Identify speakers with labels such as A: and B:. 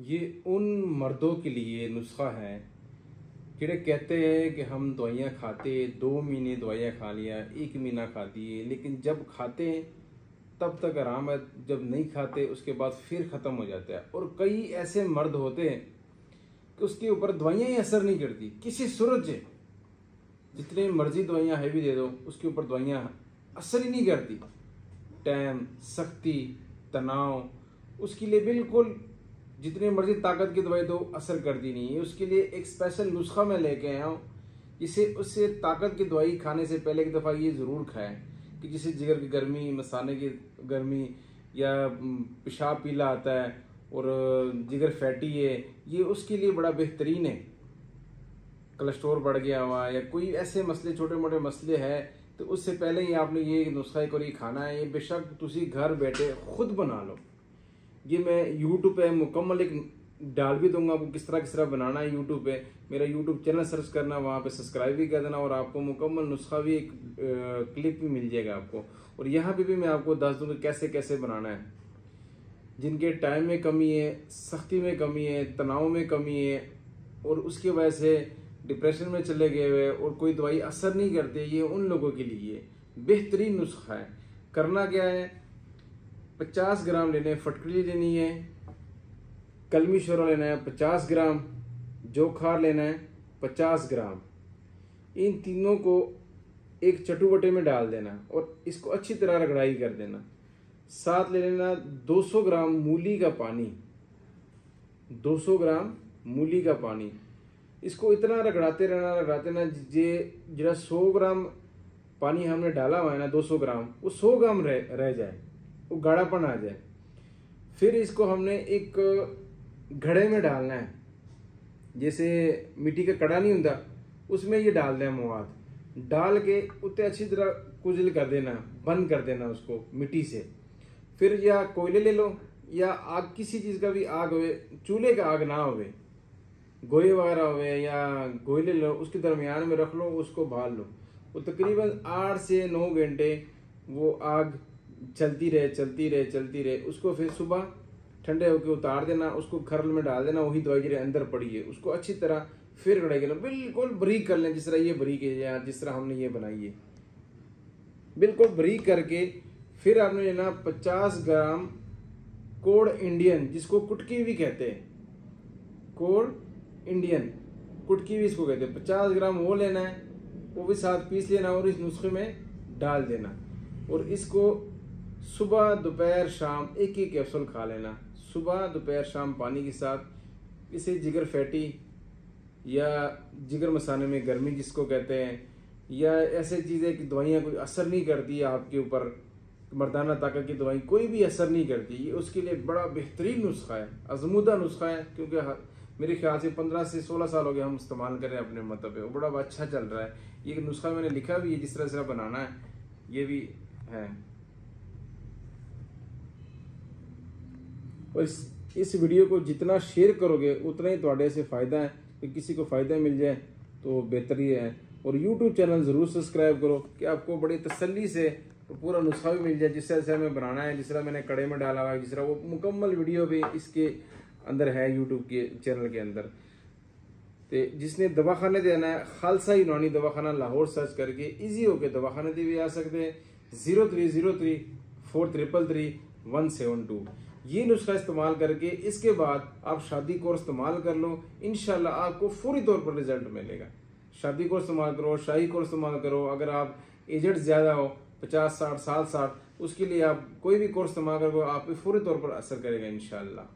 A: ये उन मर्दों के लिए नुस्खा है किड़े कहते हैं कि हम दवाइयाँ खाते दो महीने दवाइयाँ खा लिया, एक महीना खा दिए, लेकिन जब खाते हैं, तब तक आराम है, जब नहीं खाते, उसके बाद फिर ख़त्म हो जाता है। और कई ऐसे मर्द होते हैं कि उसके ऊपर दवाइयाँ ही असर नहीं करती। किसी सूरज से जितनी मर्ज़ी दवाइयाँ हैवी दे दो, उसके ऊपर दवाइयाँ असर ही नहीं करती। टाइम, सख्ती, तनाव, उसके लिए बिल्कुल जितनी मर्ज़ी ताकत की दवाई दो, असर करती नहीं है। उसके लिए एक स्पेशल नुस्खा मैं लेके आया हूँ, जिसे, उससे ताकत की दवाई खाने से पहले एक दफ़ा ये ज़रूर खाएँ कि जिसे जिगर की गर्मी मसाने की गर्मी या पेशाब पीला आता है और जिगर फैटी है, ये उसके लिए बड़ा बेहतरीन है। कोलेस्ट्रोल बढ़ गया हुआ या कोई ऐसे मसले छोटे मोटे मसले हैं तो उससे पहले ही आपने ये नुस्खा को खाना है। ये बेशक तुम घर बैठे खुद बना लो। ये मैं यूट्यूब पे मुकम्मल एक डाल भी दूँगा आपको किस तरह किस तरह बनाना है यूट्यूब पे। मेरा यूट्यूब चैनल सर्च करना, वहाँ पे सब्सक्राइब भी कर देना और आपको मुकम्मल नुस्खा भी एक क्लिप भी मिल जाएगा आपको। और यहाँ पे भी मैं आपको दस दूँगा कैसे कैसे बनाना है। जिनके टाइम में कमी है, सख्ती में कमी है, तनाव में कमी है और उसकी वजह से डिप्रेशन में चले गए हुए और कोई दवाई असर नहीं करती, ये उन लोगों के लिए बेहतरीन नुस्खा है। करना क्या है? पचास ग्राम लेने फटकरी लेनी है, कलमी शोरा लेना है, पचास ग्राम जोखार लेना है, पचास ग्राम। इन तीनों को एक चटुवटे में डाल देना और इसको अच्छी तरह रगड़ाई कर देना। साथ ले लेना 200 ग्राम मूली का पानी। 200 ग्राम मूली का पानी। इसको इतना रगड़ाते रहना रगड़ाते रहना, जे जरा 100 ग्राम पानी हमने डाला हुआ है ना 200 ग्राम, वो 100 ग्राम रह रह जाए। वो गाढ़ापन आ जाए। फिर इसको हमने एक घड़े में डालना है। जैसे मिट्टी का कड़ा नहीं होता, उसमें ये डाल दें मवाद डाल के उतने अच्छी तरह कुजल कर देना, बंद कर देना उसको मिट्टी से। फिर या कोयले ले लो, या आग, किसी चीज़ का भी आग हो चूल्हे का आग ना हो गोए वगैरह हो या गोयले लो, उसके दरमियान में रख लो, उसको भाल लो। वो तकरीबन आठ से नौ घंटे वो आग चलती रहे चलती रहे चलती रहे। उसको फिर सुबह ठंडे होकर उतार देना, उसको खरल में डाल देना, वही दवाई जो अंदर पड़ी है। उसको अच्छी तरह फिर कढ़ाई करना। बिल्कुल बरीक कर लें, जिस तरह ये बरीक है, या जिस तरह हमने ये बनाई है। बिल्कुल बरीक करके फिर आपने लेना पचास ग्राम कोड इंडियन, जिसको कुटकी भी कहते हैं। कोड इंडियन, कुटकी भी इसको कहते हैं। पचास ग्राम वो लेना है, वो भी साथ पीस लेना और इस नुस्खे में डाल देना। और इसको सुबह, दोपहर, शाम एक ही कैप्सूल खा लेना। सुबह, दोपहर, शाम पानी के साथ इसे जिगर फैटी या जिगर मसाने में गर्मी जिसको कहते हैं, या ऐसे चीज़ें कि दवाइयाँ कोई असर नहीं करती आपके ऊपर, मर्दाना ताकत की दवाई कोई भी असर नहीं करती। ये उसके लिए बड़ा बेहतरीन नुस्खा है आजमुदा नुस्खा है, क्योंकि मेरे ख्याल से पंद्रह से सोलह साल हो गए हम इस्तेमाल करें अपने मतलब वो बड़ा अच्छा चल रहा है। ये नुस्खा मैंने लिखा भी है, जिस तरह से बनाना है, ये भी है। और इस इस वीडियो को जितना शेयर करोगे, उतना ही थोड़े से फ़ायदा है कि किसी को फ़ायदा मिल जाए तो बेहतर ही है। और यूट्यूब चैनल ज़रूर सब्सक्राइब करो कि आपको बड़ी तसल्ली से तो पूरा नुस्खा भी मिल जाए, जिस तरह से हमें बनाना है, जिस तरह मैंने कड़े में डाला हुआ है, जिस तरह वो मुकम्मल वीडियो भी इसके अंदर है यूट्यूब के चैनल के अंदर। तो जिसने दवाखाने देना है, खालसा यूनानी दवाखाना लाहौर सर्च करके इजी होके दवाखाने भी आ सकते हैं zero three zero three four triple three one seven two ये नुस्खा इस्तेमाल करके इसके बाद आप शादी कोर्स इस्तेमाल कर लो इन आपको फौरी तौर पर रिज़ल्ट मिलेगा। शादी कोर्स इस्तेमाल करो, शाही कोर्स इस्तेमाल करो, अगर आप एजेंट ज़्यादा हो, पचास, साठ साल साठ, उसके लिए आप कोई भी कोर्स इस्तेमाल करो आप फौरी तौर पर असर करेगा इनशाला